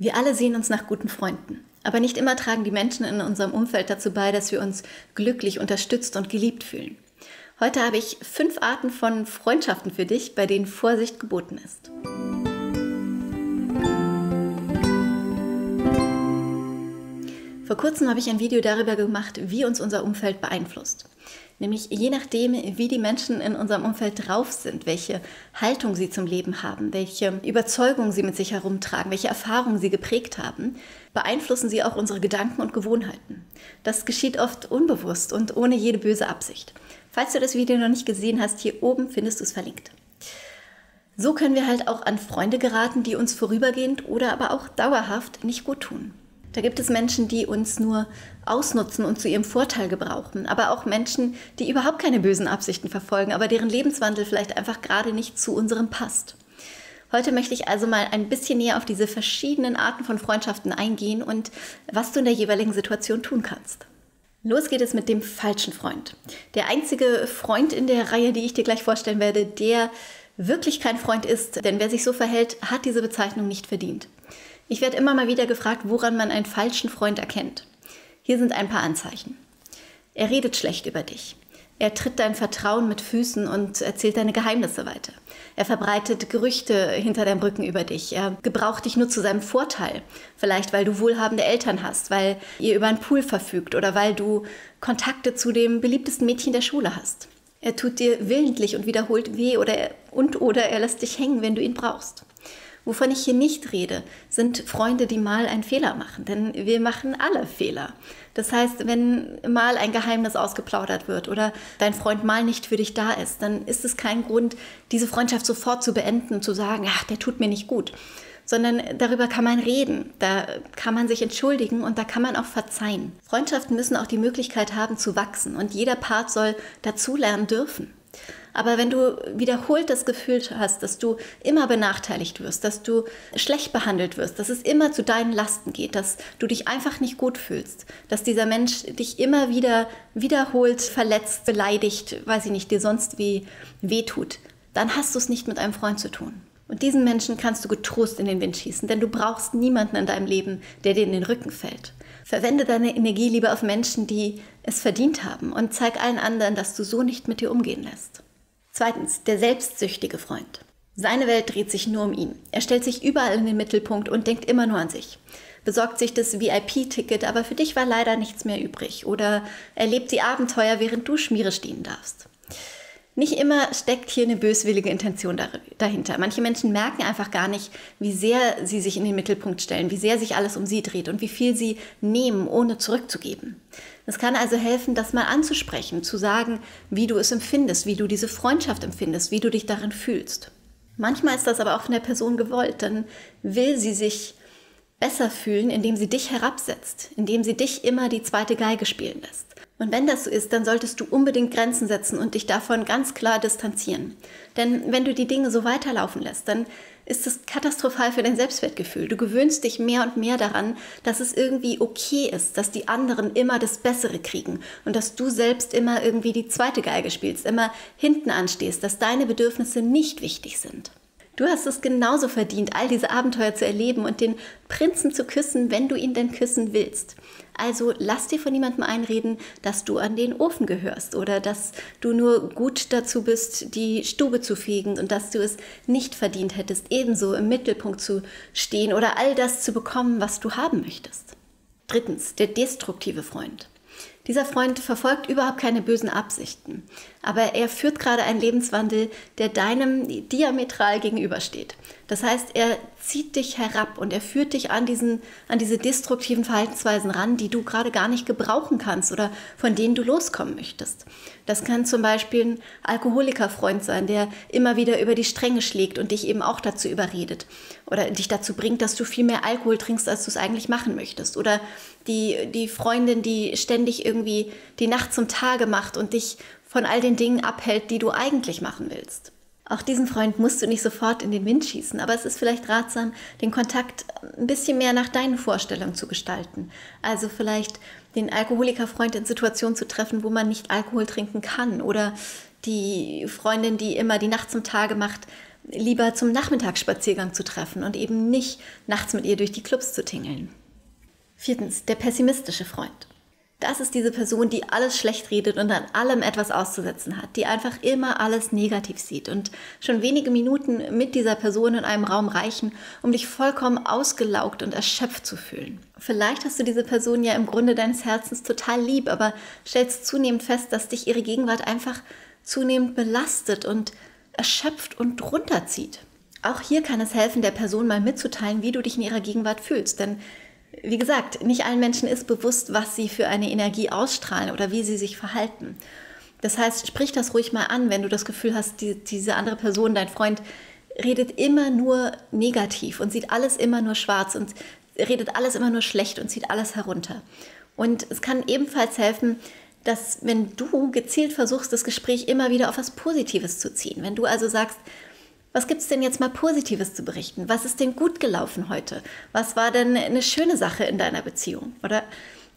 Wir alle sehen uns nach guten Freunden. Aber nicht immer tragen die Menschen in unserem Umfeld dazu bei, dass wir uns glücklich, unterstützt und geliebt fühlen. Heute habe ich fünf Arten von Freundschaften für dich, bei denen Vorsicht geboten ist. Vor kurzem habe ich ein Video darüber gemacht, wie uns unser Umfeld beeinflusst. Nämlich je nachdem, wie die Menschen in unserem Umfeld drauf sind, welche Haltung sie zum Leben haben, welche Überzeugungen sie mit sich herumtragen, welche Erfahrungen sie geprägt haben, beeinflussen sie auch unsere Gedanken und Gewohnheiten. Das geschieht oft unbewusst und ohne jede böse Absicht. Falls du das Video noch nicht gesehen hast, hier oben findest du es verlinkt. So können wir halt auch an Freunde geraten, die uns vorübergehend oder aber auch dauerhaft nicht gut tun. Da gibt es Menschen, die uns nur ausnutzen und zu ihrem Vorteil gebrauchen, aber auch Menschen, die überhaupt keine bösen Absichten verfolgen, aber deren Lebenswandel vielleicht einfach gerade nicht zu unserem passt. Heute möchte ich also mal ein bisschen näher auf diese verschiedenen Arten von Freundschaften eingehen und was du in der jeweiligen Situation tun kannst. Los geht es mit dem falschen Freund. Der einzige Freund in der Reihe, die ich dir gleich vorstellen werde, der wirklich kein Freund ist, denn wer sich so verhält, hat diese Bezeichnung nicht verdient. Ich werde immer mal wieder gefragt, woran man einen falschen Freund erkennt. Hier sind ein paar Anzeichen. Er redet schlecht über dich. Er tritt dein Vertrauen mit Füßen und erzählt deine Geheimnisse weiter. Er verbreitet Gerüchte hinter deinem Rücken über dich. Er gebraucht dich nur zu seinem Vorteil. Vielleicht, weil du wohlhabende Eltern hast, weil ihr über einen Pool verfügt oder weil du Kontakte zu dem beliebtesten Mädchen der Schule hast. Er tut dir willentlich und wiederholt weh oder und oder er lässt dich hängen, wenn du ihn brauchst. Wovon ich hier nicht rede, sind Freunde, die mal einen Fehler machen, denn wir machen alle Fehler. Das heißt, wenn mal ein Geheimnis ausgeplaudert wird oder dein Freund mal nicht für dich da ist, dann ist es kein Grund, diese Freundschaft sofort zu beenden und zu sagen, ach, der tut mir nicht gut, sondern darüber kann man reden, da kann man sich entschuldigen und da kann man auch verzeihen. Freundschaften müssen auch die Möglichkeit haben zu wachsen und jeder Part soll dazulernen dürfen. Aber wenn du wiederholt das Gefühl hast, dass du immer benachteiligt wirst, dass du schlecht behandelt wirst, dass es immer zu deinen Lasten geht, dass du dich einfach nicht gut fühlst, dass dieser Mensch dich immer wieder wiederholt verletzt, beleidigt, weiß ich nicht, dir sonst wie wehtut, dann hast du es nicht mit einem Freund zu tun. Und diesen Menschen kannst du getrost in den Wind schießen, denn du brauchst niemanden in deinem Leben, der dir in den Rücken fällt. Verwende deine Energie lieber auf Menschen, die es verdient haben und zeig allen anderen, dass du so nicht mit dir umgehen lässt. Zweitens, der selbstsüchtige Freund. Seine Welt dreht sich nur um ihn. Er stellt sich überall in den Mittelpunkt und denkt immer nur an sich. Besorgt sich das VIP-Ticket, aber für dich war leider nichts mehr übrig. Oder erlebt die Abenteuer, während du Schmiere stehen darfst. Nicht immer steckt hier eine böswillige Intention dahinter. Manche Menschen merken einfach gar nicht, wie sehr sie sich in den Mittelpunkt stellen, wie sehr sich alles um sie dreht und wie viel sie nehmen, ohne zurückzugeben. Es kann also helfen, das mal anzusprechen, zu sagen, wie du es empfindest, wie du diese Freundschaft empfindest, wie du dich darin fühlst. Manchmal ist das aber auch von der Person gewollt, dann will sie sich besser fühlen, indem sie dich herabsetzt, indem sie dich immer die zweite Geige spielen lässt. Und wenn das so ist, dann solltest du unbedingt Grenzen setzen und dich davon ganz klar distanzieren. Denn wenn du die Dinge so weiterlaufen lässt, dann ist es katastrophal für dein Selbstwertgefühl. Du gewöhnst dich mehr und mehr daran, dass es irgendwie okay ist, dass die anderen immer das Bessere kriegen und dass du selbst immer irgendwie die zweite Geige spielst, immer hinten anstehst, dass deine Bedürfnisse nicht wichtig sind. Du hast es genauso verdient, all diese Abenteuer zu erleben und den Prinzen zu küssen, wenn du ihn denn küssen willst. Also lass dir von niemandem einreden, dass du an den Ofen gehörst oder dass du nur gut dazu bist, die Stube zu fegen und dass du es nicht verdient hättest, ebenso im Mittelpunkt zu stehen oder all das zu bekommen, was du haben möchtest. Drittens, der destruktive Freund. Dieser Freund verfolgt überhaupt keine bösen Absichten, aber er führt gerade einen Lebenswandel, der deinem diametral gegenübersteht. Das heißt, er zieht dich herab und er führt dich an, diesen, an diese destruktiven Verhaltensweisen ran, die du gerade gar nicht gebrauchen kannst oder von denen du loskommen möchtest. Das kann zum Beispiel ein Alkoholikerfreund sein, der immer wieder über die Stränge schlägt und dich eben auch dazu überredet oder dich dazu bringt, dass du viel mehr Alkohol trinkst, als du es eigentlich machen möchtest. Oder die, die Freundin, die ständig irgendwie die Nacht zum Tage macht und dich von all den Dingen abhält, die du eigentlich machen willst. Auch diesen Freund musst du nicht sofort in den Wind schießen, aber es ist vielleicht ratsam, den Kontakt ein bisschen mehr nach deinen Vorstellungen zu gestalten. Also vielleicht den Alkoholikerfreund in Situationen zu treffen, wo man nicht Alkohol trinken kann oder die Freundin, die immer die Nacht zum Tage macht, lieber zum Nachmittagsspaziergang zu treffen und eben nicht nachts mit ihr durch die Clubs zu tingeln. Viertens, der pessimistische Freund. Das ist diese Person, die alles schlecht redet und an allem etwas auszusetzen hat, die einfach immer alles negativ sieht. Und schon wenige Minuten mit dieser Person in einem Raum reichen, um dich vollkommen ausgelaugt und erschöpft zu fühlen. Vielleicht hast du diese Person ja im Grunde deines Herzens total lieb, aber stellst zunehmend fest, dass dich ihre Gegenwart einfach zunehmend belastet und erschöpft und runterzieht. Auch hier kann es helfen, der Person mal mitzuteilen, wie du dich in ihrer Gegenwart fühlst. Denn wie gesagt, nicht allen Menschen ist bewusst, was sie für eine Energie ausstrahlen oder wie sie sich verhalten. Das heißt, sprich das ruhig mal an, wenn du das Gefühl hast, die, diese andere Person, dein Freund, redet immer nur negativ und sieht alles immer nur schwarz und redet alles immer nur schlecht und zieht alles herunter. Und es kann ebenfalls helfen, dass wenn du gezielt versuchst, das Gespräch immer wieder auf was Positives zu ziehen, wenn du also sagst, was gibt es denn jetzt mal Positives zu berichten? Was ist denn gut gelaufen heute? Was war denn eine schöne Sache in deiner Beziehung? Oder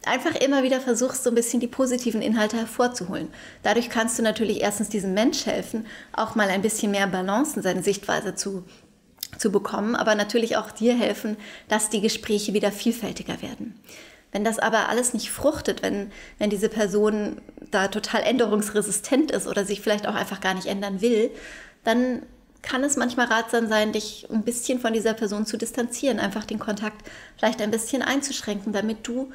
einfach immer wieder versuchst, so ein bisschen die positiven Inhalte hervorzuholen. Dadurch kannst du natürlich erstens diesem Mensch helfen, auch mal ein bisschen mehr Balance in seine Sichtweise zu, zu bekommen, aber natürlich auch dir helfen, dass die Gespräche wieder vielfältiger werden. Wenn das aber alles nicht fruchtet, wenn, wenn diese Person da total änderungsresistent ist oder sich vielleicht auch einfach gar nicht ändern will, dann kann es manchmal ratsam sein, dich ein bisschen von dieser Person zu distanzieren, einfach den Kontakt vielleicht ein bisschen einzuschränken, damit du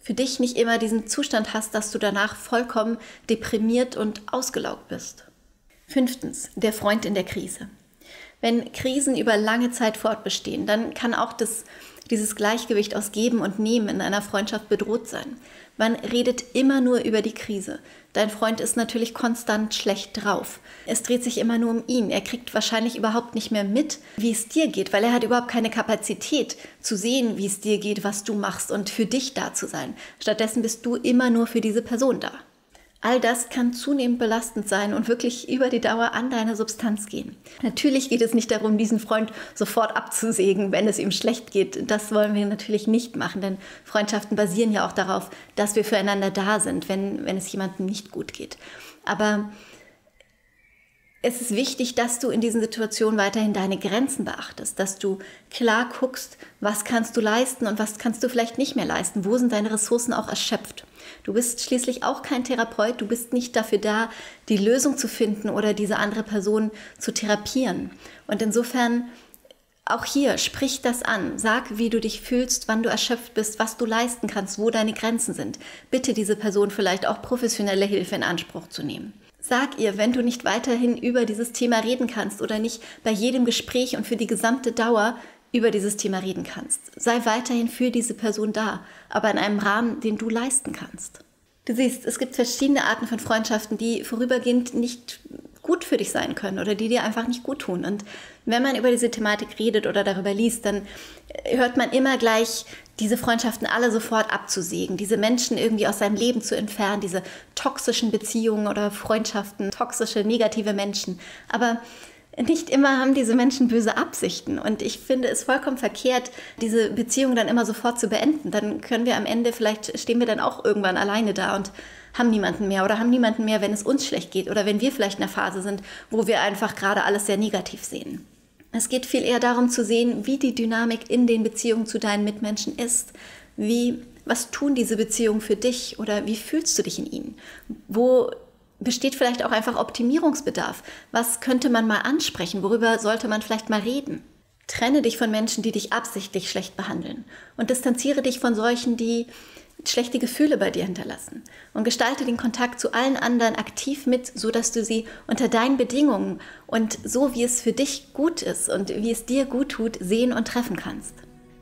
für dich nicht immer diesen Zustand hast, dass du danach vollkommen deprimiert und ausgelaugt bist. Fünftens, der Freund in der Krise. Wenn Krisen über lange Zeit fortbestehen, dann kann auch das dieses Gleichgewicht aus Geben und Nehmen in einer Freundschaft bedroht sein. Man redet immer nur über die Krise. Dein Freund ist natürlich konstant schlecht drauf. Es dreht sich immer nur um ihn. Er kriegt wahrscheinlich überhaupt nicht mehr mit, wie es dir geht, weil er hat überhaupt keine Kapazität zu sehen, wie es dir geht, was du machst und für dich da zu sein. Stattdessen bist du immer nur für diese Person da. All das kann zunehmend belastend sein und wirklich über die Dauer an deine Substanz gehen. Natürlich geht es nicht darum, diesen Freund sofort abzusägen, wenn es ihm schlecht geht. Das wollen wir natürlich nicht machen, denn Freundschaften basieren ja auch darauf, dass wir füreinander da sind, wenn, wenn es jemandem nicht gut geht. Aber es ist wichtig, dass du in diesen Situationen weiterhin deine Grenzen beachtest, dass du klar guckst, was kannst du leisten und was kannst du vielleicht nicht mehr leisten, wo sind deine Ressourcen auch erschöpft. Du bist schließlich auch kein Therapeut, du bist nicht dafür da, die Lösung zu finden oder diese andere Person zu therapieren. Und insofern auch hier, sprich das an, sag, wie du dich fühlst, wann du erschöpft bist, was du leisten kannst, wo deine Grenzen sind. Bitte diese Person vielleicht auch professionelle Hilfe in Anspruch zu nehmen. Sag ihr, wenn du nicht weiterhin über dieses Thema reden kannst oder nicht bei jedem Gespräch und für die gesamte Dauer über dieses Thema reden kannst. Sei weiterhin für diese Person da, aber in einem Rahmen, den du leisten kannst. Du siehst, es gibt verschiedene Arten von Freundschaften, die vorübergehend nicht gut für dich sein können oder die dir einfach nicht gut tun. Und wenn man über diese Thematik redet oder darüber liest, dann hört man immer gleich, diese Freundschaften alle sofort abzusägen, diese Menschen irgendwie aus seinem Leben zu entfernen, diese toxischen Beziehungen oder Freundschaften, toxische, negative Menschen. Aber nicht immer haben diese Menschen böse Absichten. Und ich finde es vollkommen verkehrt, diese Beziehung dann immer sofort zu beenden. Dann können wir am Ende, vielleicht stehen wir dann auch irgendwann alleine da und haben niemanden mehr oder haben niemanden mehr, wenn es uns schlecht geht oder wenn wir vielleicht in einer Phase sind, wo wir einfach gerade alles sehr negativ sehen. Es geht viel eher darum zu sehen, wie die Dynamik in den Beziehungen zu deinen Mitmenschen ist. Wie, was tun diese Beziehungen für dich oder wie fühlst du dich in ihnen? Wo besteht vielleicht auch einfach Optimierungsbedarf? Was könnte man mal ansprechen? Worüber sollte man vielleicht mal reden? Trenne dich von Menschen, die dich absichtlich schlecht behandeln und distanziere dich von solchen, die schlechte Gefühle bei dir hinterlassen und gestalte den Kontakt zu allen anderen aktiv mit, so dass du sie unter deinen Bedingungen und so wie es für dich gut ist und wie es dir gut tut, sehen und treffen kannst.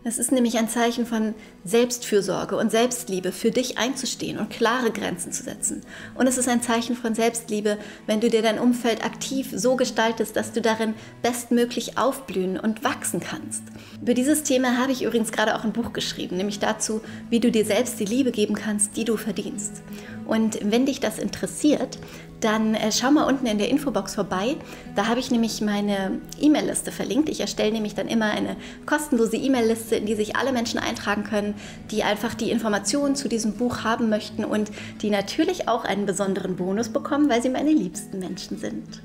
Es ist nämlich ein Zeichen von Selbstfürsorge und Selbstliebe, für dich einzustehen und klare Grenzen zu setzen. Und es ist ein Zeichen von Selbstliebe, wenn du dir dein Umfeld aktiv so gestaltest, dass du darin bestmöglich aufblühen und wachsen kannst. Über dieses Thema habe ich übrigens gerade auch ein Buch geschrieben, nämlich dazu, wie du dir selbst die Liebe geben kannst, die du verdienst. Und wenn dich das interessiert, dann äh, schau mal unten in der Infobox vorbei. Da habe ich nämlich meine E-Mail-Liste verlinkt. Ich erstelle nämlich dann immer eine kostenlose E-Mail-Liste, in die sich alle Menschen eintragen können, die einfach die Informationen zu diesem Buch haben möchten und die natürlich auch einen besonderen Bonus bekommen, weil sie meine liebsten Menschen sind.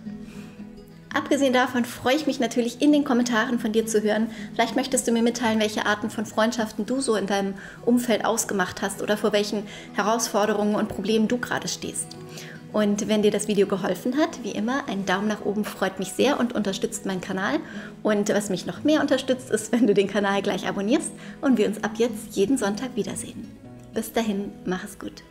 Abgesehen davon freue ich mich natürlich in den Kommentaren von dir zu hören. Vielleicht möchtest du mir mitteilen, welche Arten von Freundschaften du so in deinem Umfeld ausgemacht hast oder vor welchen Herausforderungen und Problemen du gerade stehst. Und wenn dir das Video geholfen hat, wie immer, ein Daumen nach oben freut mich sehr und unterstützt meinen Kanal. Und was mich noch mehr unterstützt, ist, wenn du den Kanal gleich abonnierst und wir uns ab jetzt jeden Sonntag wiedersehen. Bis dahin, mach es gut.